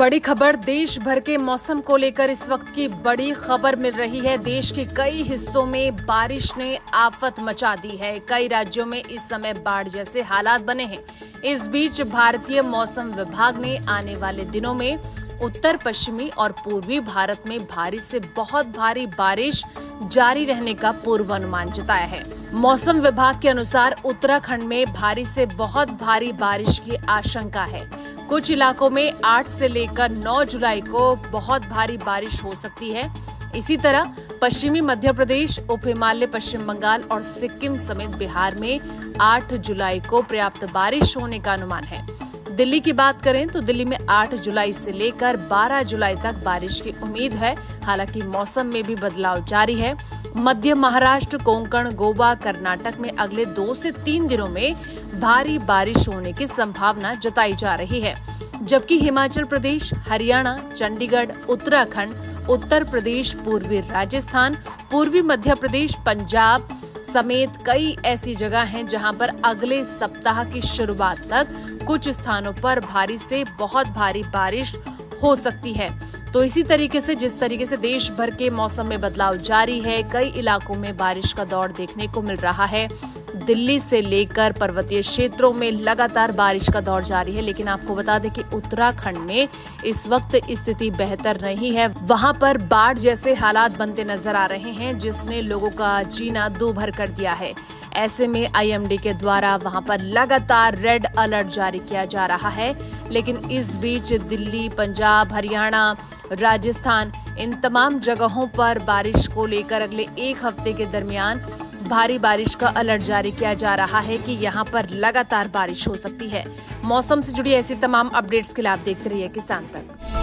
बड़ी खबर, देश भर के मौसम को लेकर इस वक्त की बड़ी खबर मिल रही है। देश के कई हिस्सों में बारिश ने आफत मचा दी है। कई राज्यों में इस समय बाढ़ जैसे हालात बने हैं। इस बीच भारतीय मौसम विभाग ने आने वाले दिनों में उत्तर, पश्चिमी और पूर्वी भारत में भारी से बहुत भारी बारिश जारी रहने का पूर्वानुमान जताया है। मौसम विभाग के अनुसार उत्तराखंड में भारी से बहुत भारी बारिश की आशंका है। कुछ इलाकों में 8 से लेकर 9 जुलाई को बहुत भारी बारिश हो सकती है। इसी तरह पश्चिमी मध्य प्रदेश, उप हिमालय, पश्चिम बंगाल और सिक्किम समेत बिहार में 8 जुलाई को पर्याप्त बारिश होने का अनुमान है। दिल्ली की बात करें तो दिल्ली में 8 जुलाई से लेकर 12 जुलाई तक बारिश की उम्मीद है। हालाँकि मौसम में भी बदलाव जारी है। मध्य महाराष्ट्र, कोंकण, गोवा, कर्नाटक में अगले दो से तीन दिनों में भारी बारिश होने की संभावना जताई जा रही है। जबकि हिमाचल प्रदेश, हरियाणा, चंडीगढ़, उत्तराखंड, उत्तर प्रदेश, पूर्वी राजस्थान, पूर्वी मध्य प्रदेश, पंजाब समेत कई ऐसी जगह हैं जहाँ पर अगले सप्ताह की शुरुआत तक कुछ स्थानों पर भारी से बहुत भारी बारिश हो सकती है। तो इसी तरीके से, जिस तरीके से देश भर के मौसम में बदलाव जारी है, कई इलाकों में बारिश का दौर देखने को मिल रहा है। दिल्ली से लेकर पर्वतीय क्षेत्रों में लगातार बारिश का दौर जारी है, लेकिन आपको बता दें कि उत्तराखंड में इस वक्त स्थिति बेहतर नहीं है। वहाँ पर बाढ़ जैसे हालात बनते नज़र आ रहे हैं, जिसने लोगों का जीना दूभर कर दिया है। ऐसे में आईएमडी के द्वारा वहाँ पर लगातार रेड अलर्ट जारी किया जा रहा है, लेकिन इस बीच दिल्ली, पंजाब, हरियाणा राजस्थान। इन तमाम जगहों पर बारिश को लेकर अगले एक हफ़्ते के दरमियान भारी बारिश का अलर्ट जारी किया जा रहा है कि यहाँ पर लगातार बारिश हो सकती है। मौसम से जुड़ी ऐसी तमाम अपडेट्स के लिए आप देखते रहिए किसान तक।